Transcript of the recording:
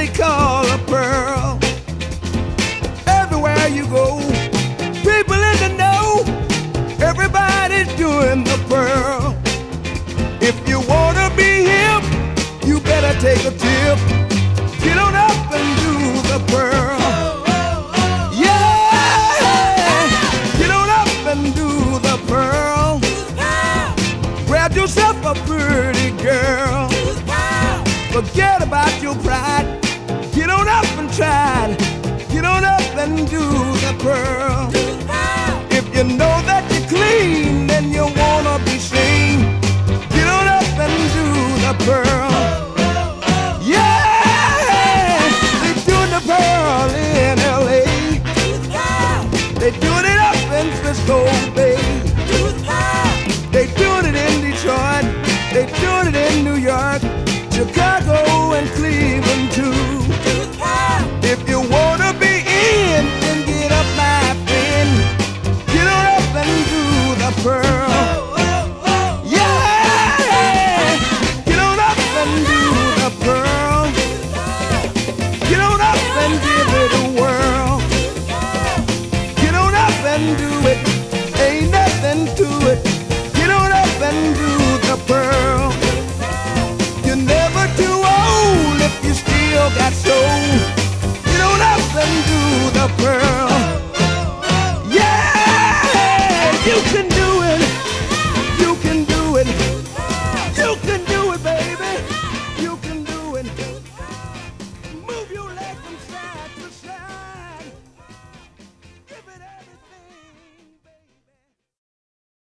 they call a pearl. Everywhere you go, people in the know, everybody's doing the pearl. If you wanna be hip, you better take a tip. Get on up and do the pearl. Yeah, Get on up and try. Get on up and do the pearl. If you know that you're clean, then you wanna be seen. Get on up and do the pearl. Oh, oh, oh. Yeah, they doing the pearl in L.A. They doing it up in Frisco Bay. They doing it in Detroit. They doing it in New York, Chicago.